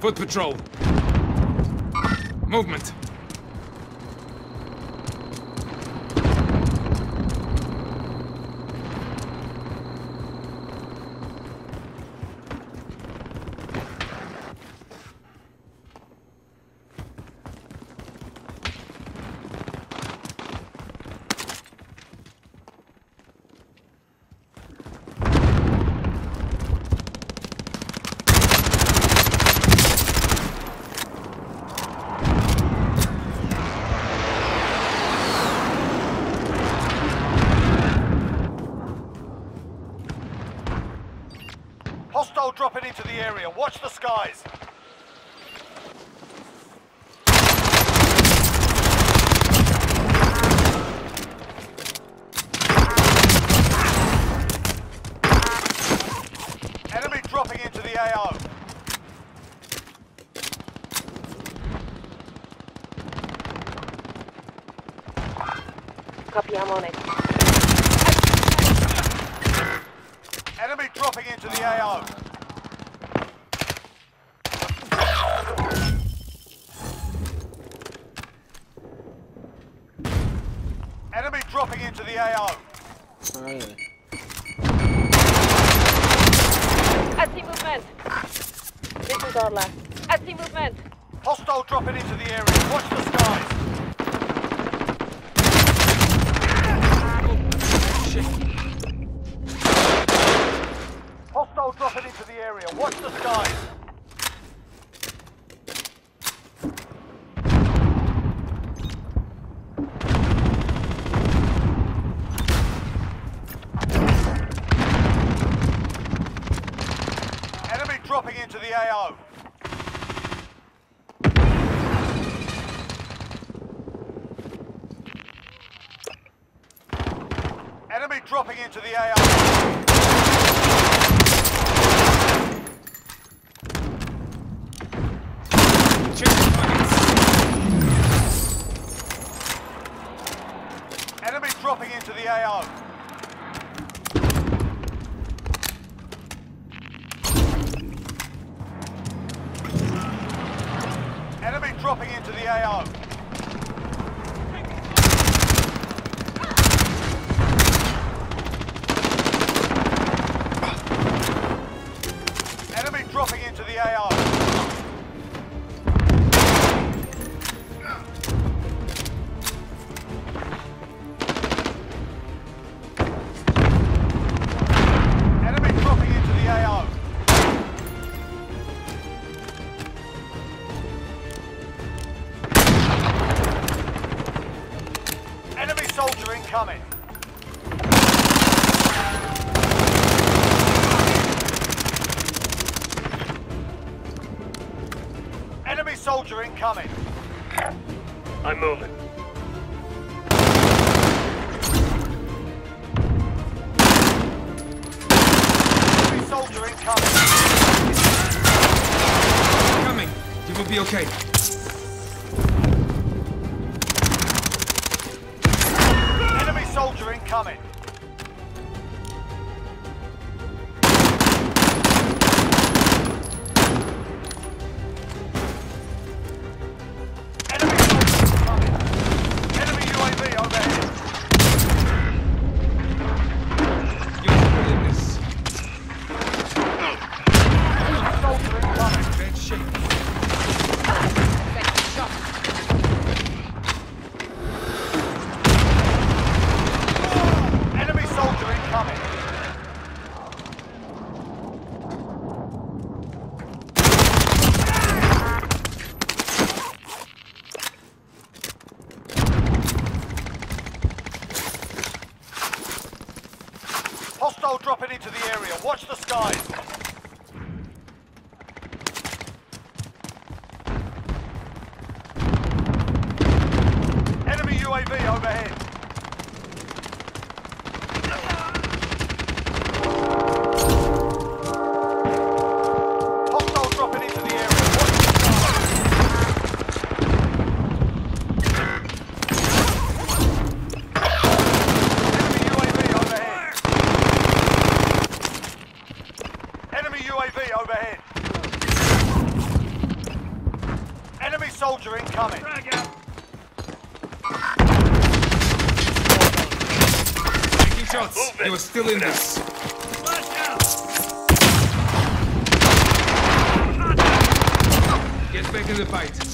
Foot patrol. Movement. Dropping into the area. Watch the skies. Enemy dropping into the AO. Copy, I'm on it. Enemy dropping into the AO. I see movement. This is our last. I see movement. Hostile dropping into the area. Watch the skies. Hostile dropping into the area. Watch the skies. Enemy dropping into the AO. Enemy dropping into the targets. Enemy dropping into the AO. Enemy dropping into the AO. Into. Enemy dropping into the AO. Enemy soldier incoming. Soldier incoming. I'm moving. Enemy soldier incoming. Coming. You will be okay. Dropping into the area. Watch the skies. Enemy UAV overhead. overhead. Enemy soldier incoming. Drag out. Taking shots. He was still in this. Get back in the fight.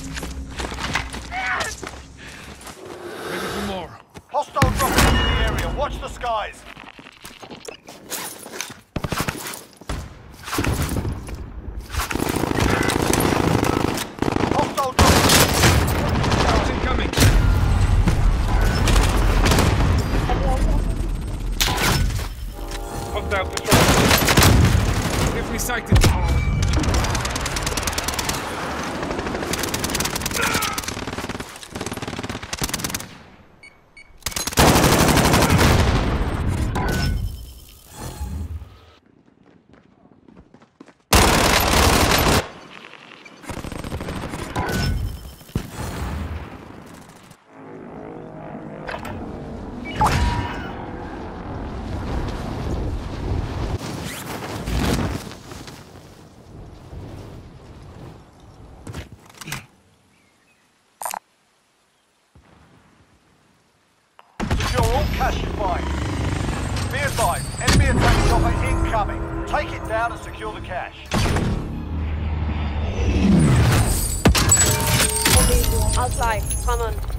Secure the cache. Outside. Come on.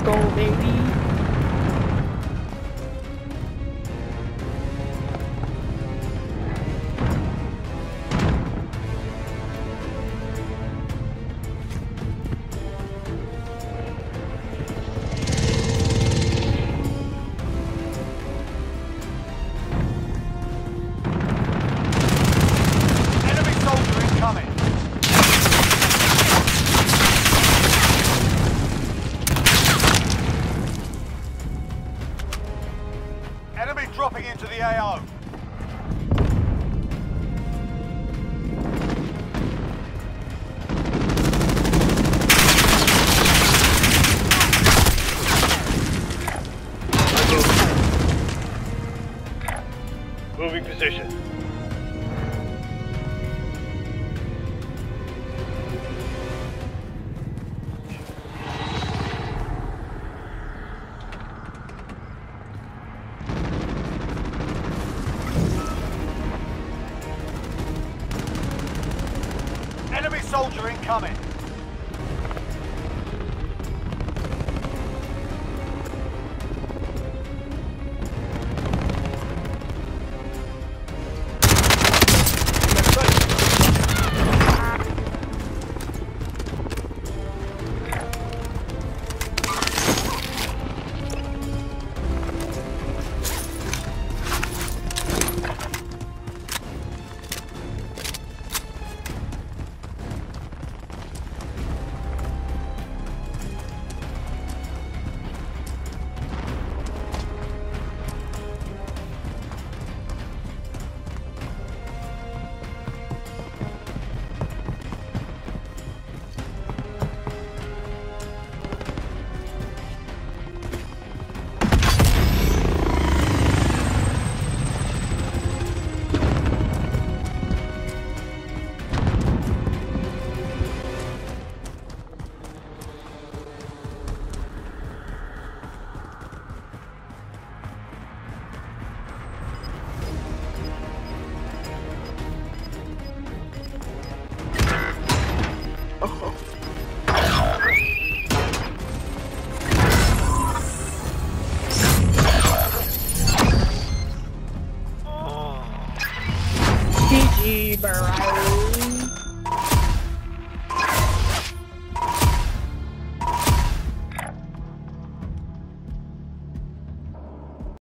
Let's go. coming.